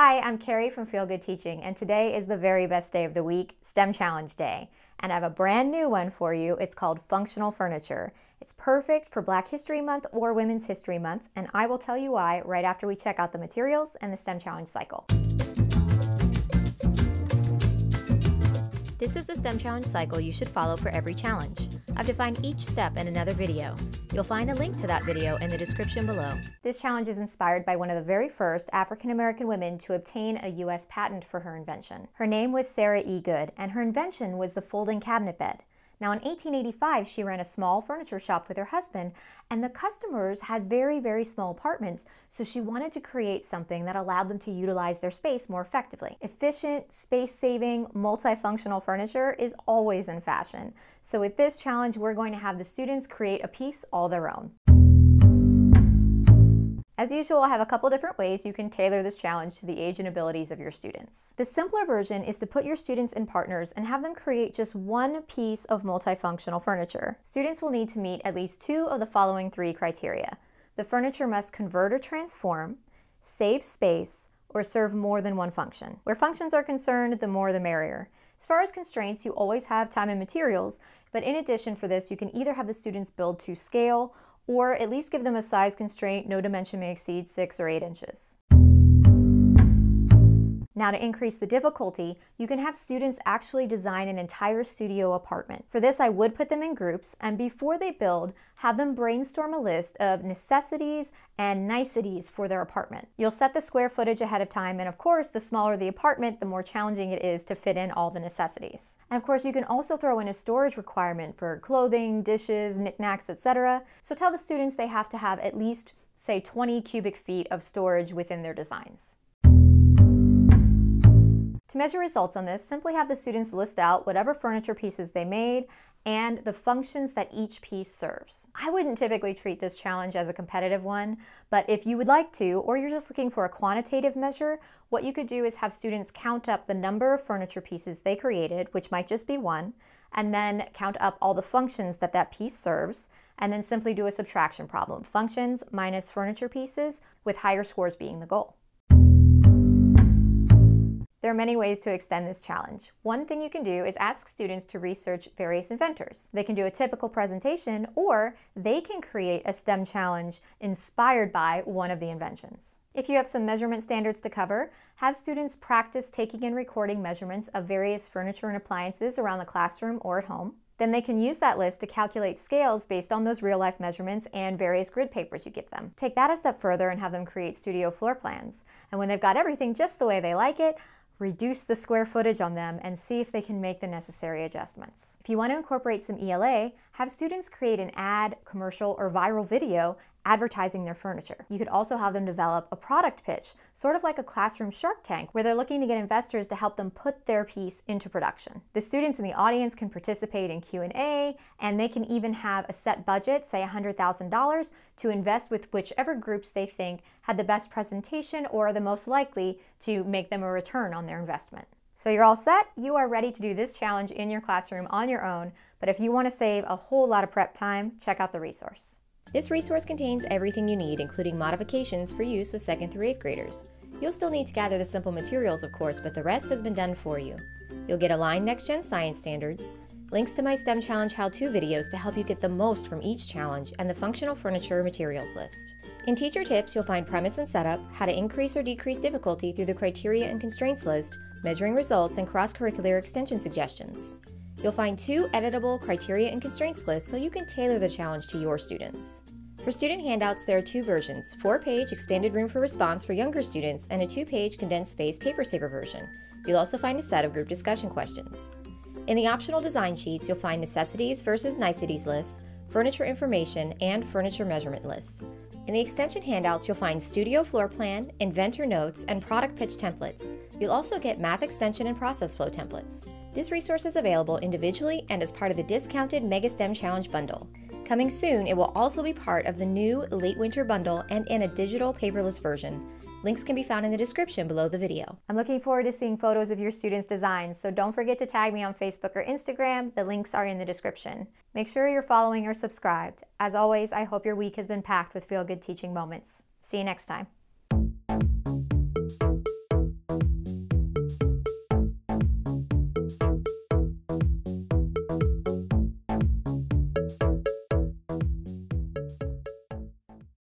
Hi, I'm Kerry from Feel Good Teaching, and today is the very best day of the week, STEM Challenge Day. And I have a brand new one for you. It's called Functional Furniture. It's perfect for Black History Month or Women's History Month, and I will tell you why right after we check out the materials and the STEM Challenge cycle. This is the STEM Challenge cycle you should follow for every challenge. I've defined each step in another video. You'll find a link to that video in the description below. This challenge is inspired by one of the very first African American women to obtain a U.S. patent for her invention. Her name was Sarah E. Goode, and her invention was the folding cabinet bed. Now, in 1885, she ran a small furniture shop with her husband, and the customers had very, very small apartments, so she wanted to create something that allowed them to utilize their space more effectively. Efficient, space saving, multifunctional furniture is always in fashion. So, with this challenge, we're going to have the students create a piece all their own. As usual, I have a couple different ways you can tailor this challenge to the age and abilities of your students. The simpler version is to put your students in partners and have them create just one piece of multifunctional furniture. Students will need to meet at least two of the following three criteria. The furniture must convert or transform, save space, or serve more than one function. Where functions are concerned, the more the merrier. As far as constraints, you always have time and materials, but in addition for this, you can either have the students build to scale or at least give them a size constraint, no dimension may exceed 6 or 8 inches. Now to increase the difficulty, you can have students actually design an entire studio apartment. For this, I would put them in groups and before they build, have them brainstorm a list of necessities and niceties for their apartment. You'll set the square footage ahead of time and of course, the smaller the apartment, the more challenging it is to fit in all the necessities. And of course, you can also throw in a storage requirement for clothing, dishes, knickknacks, etc. So tell the students they have to have at least say 20 cubic feet of storage within their designs. To measure results on this, simply have the students list out whatever furniture pieces they made and the functions that each piece serves. I wouldn't typically treat this challenge as a competitive one, but if you would like to, or you're just looking for a quantitative measure, what you could do is have students count up the number of furniture pieces they created, which might just be one, and then count up all the functions that that piece serves, and then simply do a subtraction problem. Functions minus furniture pieces, with higher scores being the goal. There are many ways to extend this challenge. One thing you can do is ask students to research various inventors. They can do a typical presentation or they can create a STEM challenge inspired by one of the inventions. If you have some measurement standards to cover, have students practice taking and recording measurements of various furniture and appliances around the classroom or at home. Then they can use that list to calculate scales based on those real life measurements and various grid papers you give them. Take that a step further and have them create studio floor plans. And when they've got everything just the way they like it, reduce the square footage on them, and see if they can make the necessary adjustments. If you want to incorporate some ELA, have students create an ad, commercial, or viral video advertising their furniture. You could also have them develop a product pitch, sort of like a classroom shark tank, where they're looking to get investors to help them put their piece into production. The students in the audience can participate in Q&A, and they can even have a set budget, say $100,000, to invest with whichever groups they think had the best presentation or are the most likely to make them a return on their investment. So you're all set. You are ready to do this challenge in your classroom on your own. But if you want to save a whole lot of prep time, check out the resource. This resource contains everything you need, including modifications for use with 2nd through 8th graders. You'll still need to gather the simple materials, of course, but the rest has been done for you. You'll get aligned Next Gen Science standards, links to my STEM Challenge how-to videos to help you get the most from each challenge, and the functional furniture materials list. In teacher tips, you'll find premise and setup, how to increase or decrease difficulty through the criteria and constraints list, measuring results, and cross-curricular extension suggestions. You'll find two editable criteria and constraints lists so you can tailor the challenge to your students. For student handouts, there are two versions, four-page expanded room for response for younger students and a two-page condensed space paper saver version. You'll also find a set of group discussion questions. In the optional design sheets, you'll find necessities versus niceties lists, furniture information, and furniture measurement lists. In the extension handouts, you'll find studio floor plan, inventor notes, and product pitch templates. You'll also get math extension and process flow templates. This resource is available individually and as part of the discounted Mega STEM Challenge bundle. Coming soon, it will also be part of the new late winter bundle and in a digital paperless version. Links can be found in the description below the video. I'm looking forward to seeing photos of your students' designs, so don't forget to tag me on Facebook or Instagram. The links are in the description. Make sure you're following or subscribed. As always, I hope your week has been packed with feel-good teaching moments. See you next time.